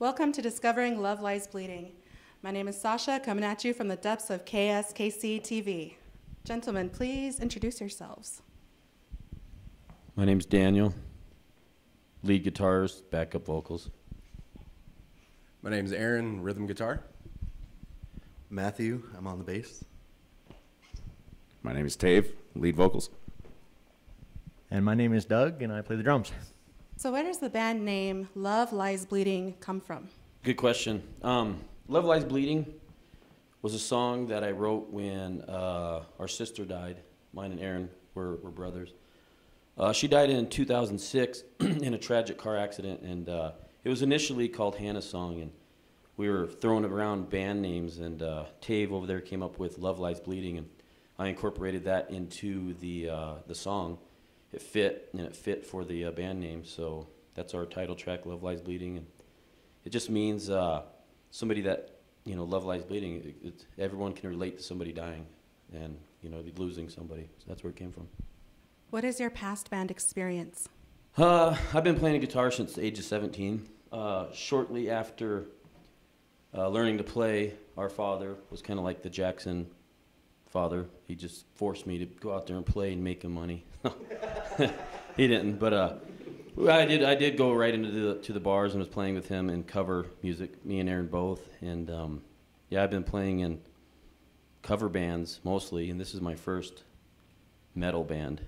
Welcome to Discovering Love Lies Bleeding. My name is Sasha, coming at you from the depths of KSKC TV. Gentlemen, please introduce yourselves. My name's Daniel. Lead guitars, backup vocals. My name's Aaron, rhythm guitar. Matthew, I'm on the bass. My name is Tave, lead vocals. And my name is Doug, and I play the drums. So, where does the band name Love Lies Bleeding come from? Good question. Um, Love Lies Bleeding was a song that I wrote when uh, our sister died. Mine and Aaron were, were brothers. Uh, she died in 2006 in a tragic car accident, and uh, it was initially called Hannah's Song. And we were throwing around band names, and uh, Tave over there came up with Love Lies Bleeding, and I incorporated that into the uh, the song it fit and it fit for the uh, band name. So that's our title track, Love Lies Bleeding, and it just means uh, somebody that you know, Love Lies Bleeding. It, it, everyone can relate to somebody dying, and you know, losing somebody. So that's where it came from. What is your past band experience? Uh, I've been playing guitar since the age of 17. Uh, shortly after uh, learning to play, our father was kind of like the Jackson father. He just forced me to go out there and play and make him money. he didn't, but uh, I did. I did go right into the to the bars and was playing with him and cover music. Me and Aaron both, and um, yeah, I've been playing in cover bands mostly, and this is my first metal band.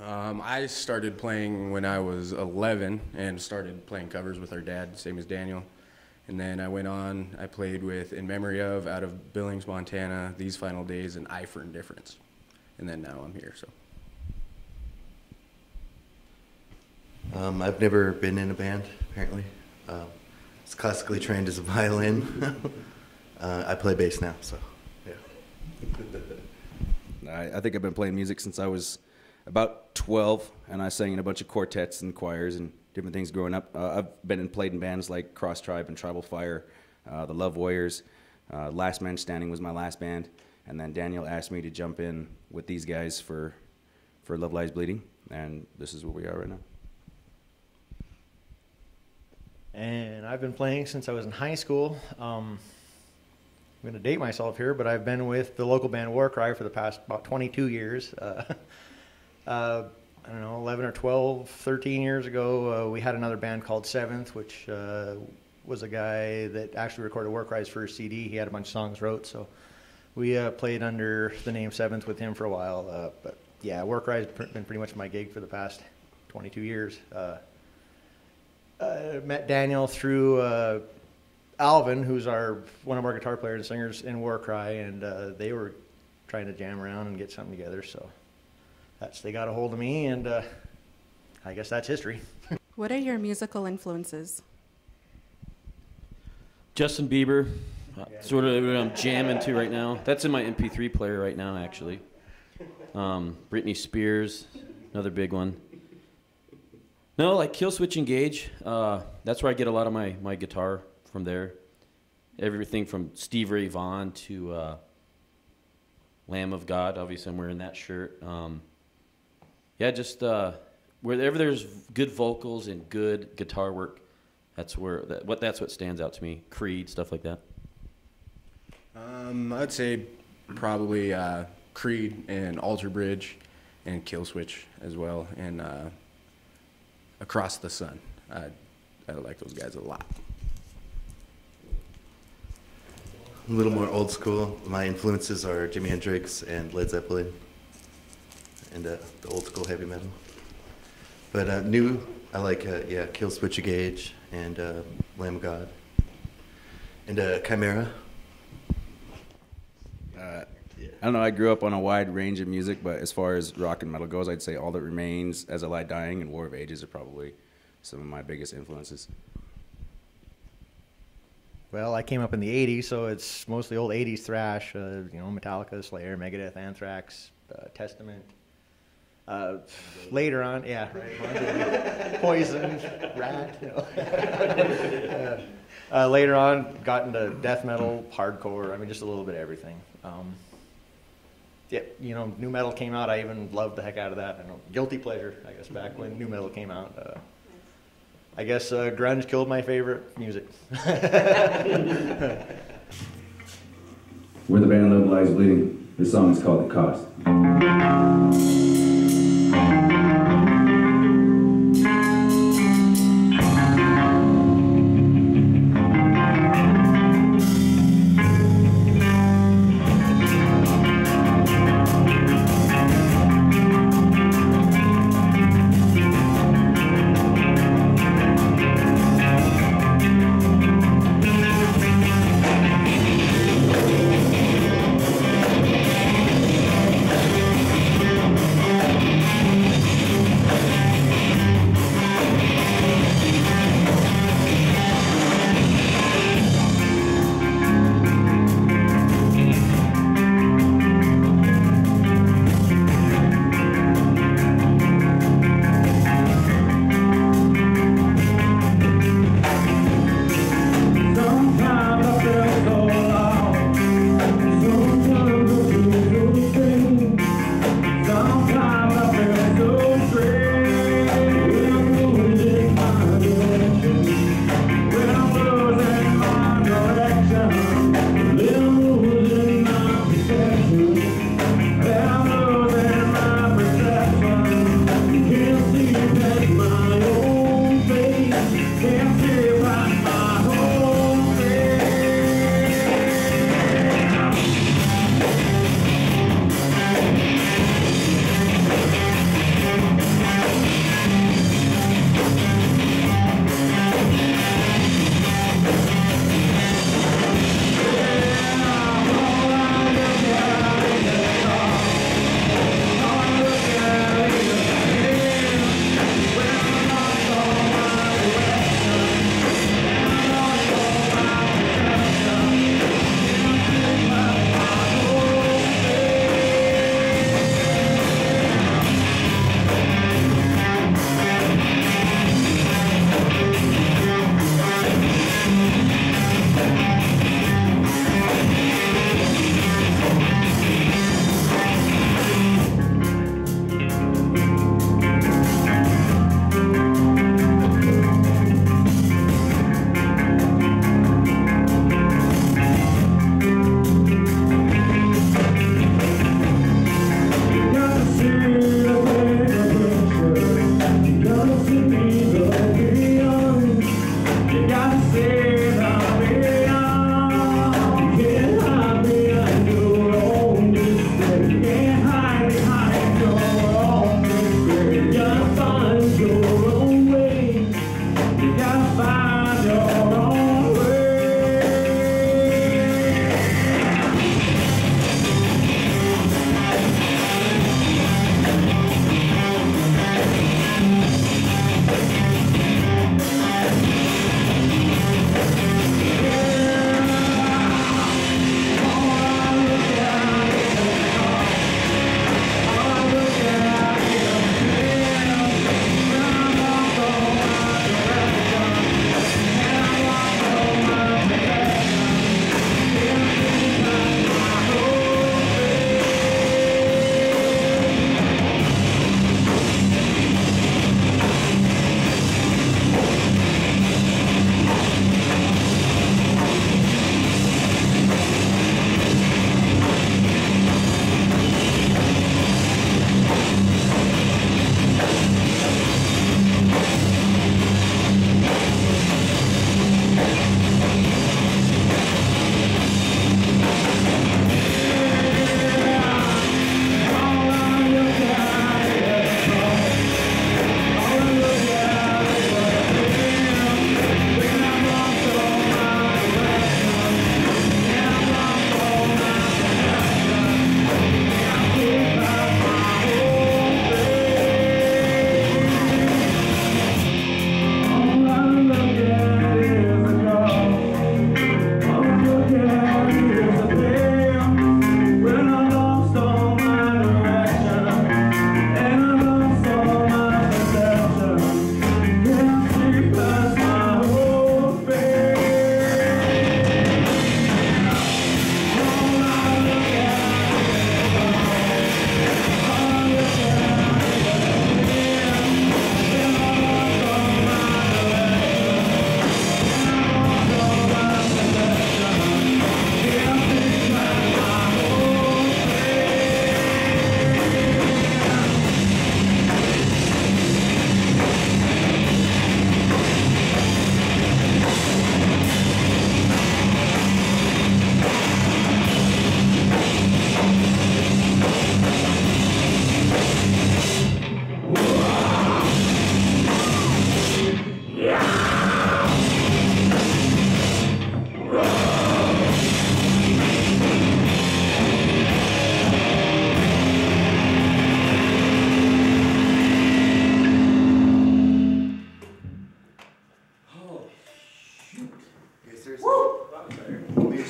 Um, I started playing when I was 11 and started playing covers with our dad, same as Daniel. And then I went on, I played with In Memory of out of Billings, Montana, These Final Days, and Eye for Indifference. And then now I'm here, so. Um, I've never been in a band, apparently. Um, I was classically trained as a violin. uh, I play bass now, so yeah. I, I think I've been playing music since I was about 12, and I sang in a bunch of quartets and choirs and different things growing up. Uh, I've been and played in bands like Cross Tribe and Tribal Fire, uh, the Love Warriors. Uh, last Man Standing was my last band, and then Daniel asked me to jump in with these guys for for Love Lies Bleeding, and this is where we are right now. And I've been playing since I was in high school. Um, I'm going to date myself here, but I've been with the local band Warcry for the past about 22 years. Uh, uh, I don't know, 11 or 12, 13 years ago, uh, we had another band called Seventh, which uh, was a guy that actually recorded Warcry's first CD. He had a bunch of songs wrote, so we uh, played under the name Seventh with him for a while. Uh, but yeah, Warcry's been pretty much my gig for the past 22 years. Uh, uh, met Daniel through Alvin, who's our one of our guitar players and singers in Warcry, and they were trying to jam around and get something together. So that's they got a hold of me, and uh, I guess that's history. what are your musical influences? Justin Bieber, uh, sort of what I'm jamming to right now. That's in my MP3 player right now, actually. Um, Britney Spears, another big one. No, like Killswitch Engage. Uh, that's where I get a lot of my, my guitar from there. Everything from Stevie Ray Vaughan to uh, Lamb of God. Obviously, I'm wearing that shirt. Um, yeah, just uh, wherever there's good vocals and good guitar work, that's where that, what that's what stands out to me. Creed stuff like that. Um, I'd say probably uh, Creed and Alter Bridge and Killswitch as well, and uh, Across the Sun. I, I like those guys a lot. A little more old school. My influences are Jimi Hendrix and Led Zeppelin and uh, the old school heavy metal. But uh, new, I like uh, yeah, Killswitch Engage and uh, Lamb of God and uh, Chimaira. Uh, I don't know. I grew up on a wide range of music, but as far as rock and metal goes, I'd say All That Remains, As I Lie Dying, and War of Ages are probably some of my biggest influences. Well, I came up in the '80s, so it's mostly old '80s thrash. Uh, you know, Metallica, Slayer, Megadeth, Anthrax, uh, Testament, uh, later on, yeah, right. Poison, Ratt. You know. uh, later on, got into death metal, hardcore. I mean, just a little bit of everything. Um, yeah, you know, new metal came out. I even loved the heck out of that. I know, guilty pleasure, I guess, back when new metal came out. Uh, I guess uh, grunge killed my favorite music. We're the band Love Lies Bleeding. This song is called The Cost. Thank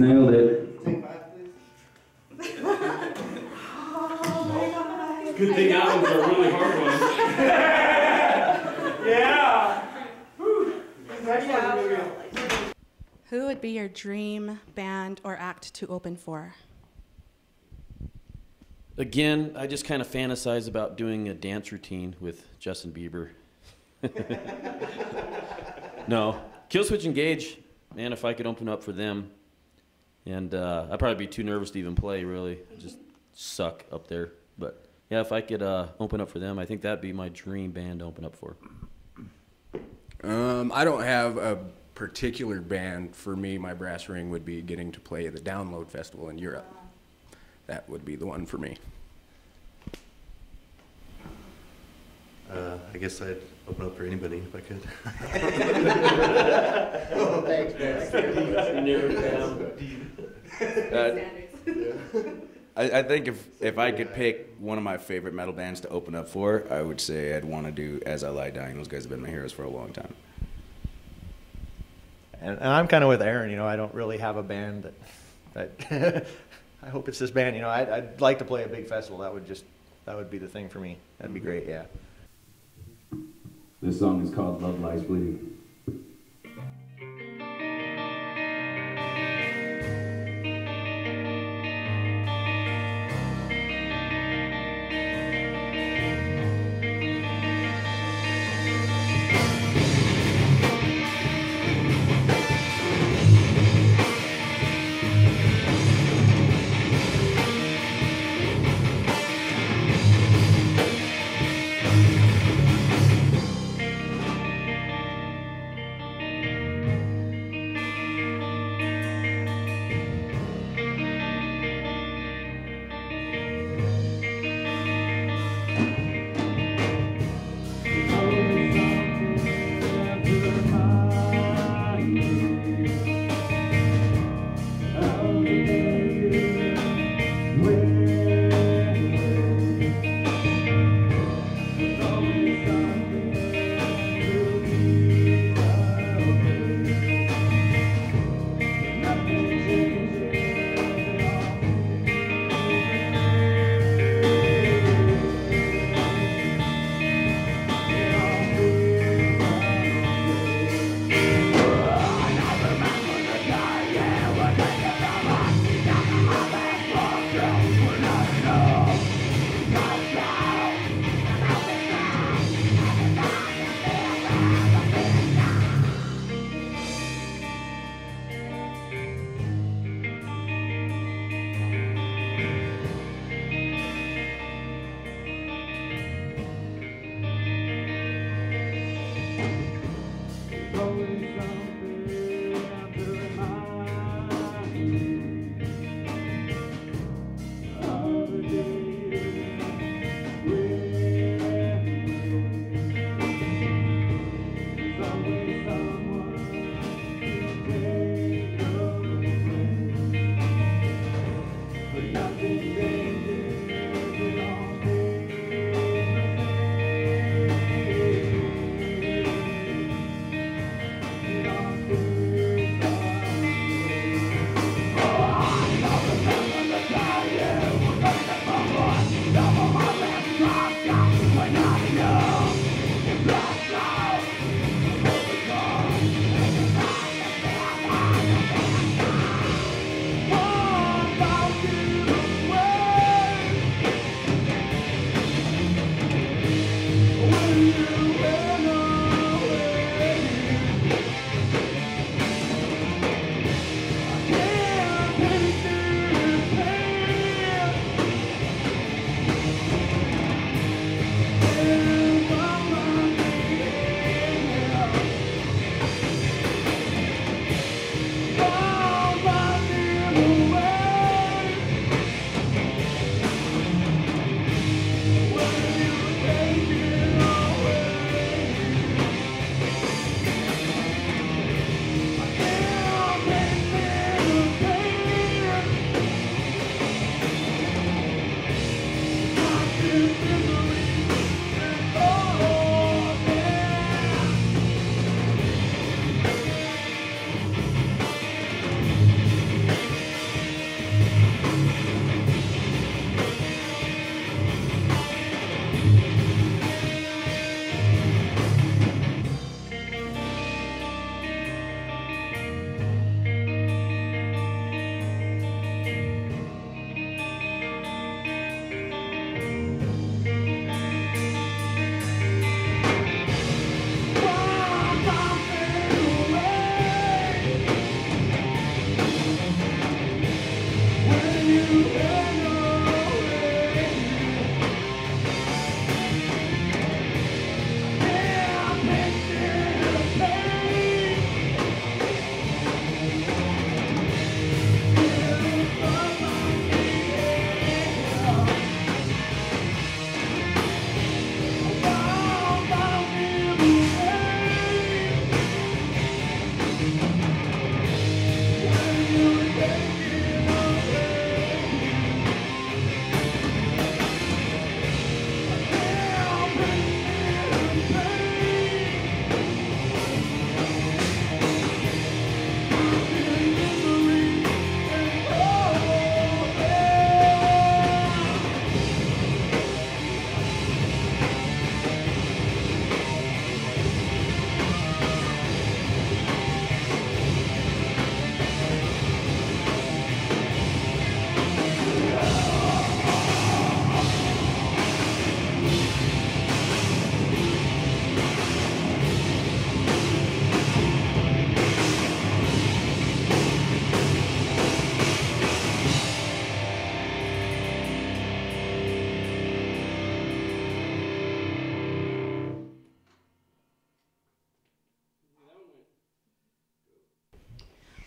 Nailed it. Good thing that one's a really hard one. Who would be your dream band or act to open for? Again, I just kind of fantasize about doing a dance routine with Justin Bieber. no, Killswitch Engage, man. If I could open up for them, and uh, I'd probably be too nervous to even play. Really, just suck up there. But yeah, if I could uh, open up for them, I think that'd be my dream band to open up for. Um, I don't have a particular band. For me, my brass ring would be getting to play at the Download Festival in Europe. That would be the one for me. Uh, I guess I'd open up for anybody if I could. Uh, I, I think if, if I could pick one of my favorite metal bands to open up for, I would say I'd want to do As I Lie Dying. Those guys have been my heroes for a long time. And, and I'm kind of with Aaron. You know, I don't really have a band that. that I hope it's this band. You know, I'd, I'd like to play a big festival. That would just that would be the thing for me. That'd be great. Yeah. This song is called Love Lies Bleeding.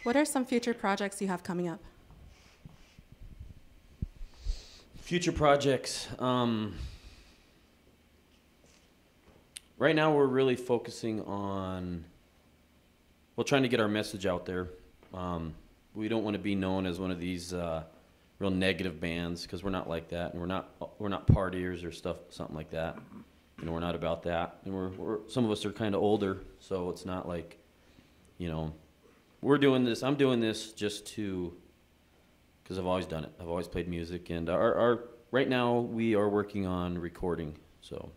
What are some future projects you have coming up? Future projects. Um, right now, we're really focusing on, well, trying to get our message out there. Um, we don't want to be known as one of these uh, real negative bands because we're not like that, and we're not we're not partiers or stuff, something like that. You know, we're not about that, and we're, we're some of us are kind of older, so it's not like, you know, we're doing this. I'm doing this just to because I've always done it. I've always played music, and our, our right now we are working on recording. So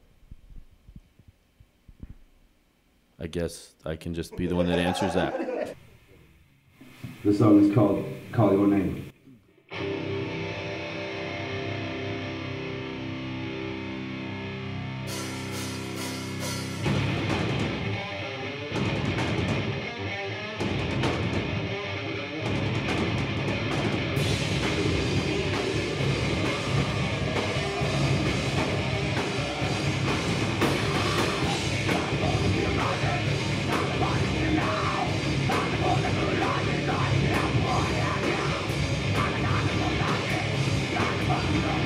I guess I can just be the one that answers that. The song is called Call Your Name. about.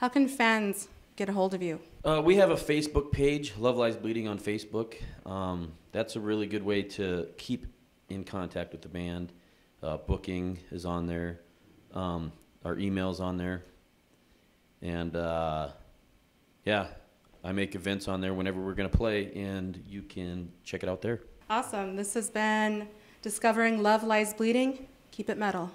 How can fans get a hold of you? Uh, we have a Facebook page, Love Lies Bleeding on Facebook. Um, that's a really good way to keep in contact with the band. Uh, booking is on there. Um, our email's on there. And uh, yeah, I make events on there whenever we're going to play, and you can check it out there. Awesome. This has been Discovering Love Lies Bleeding. Keep it metal.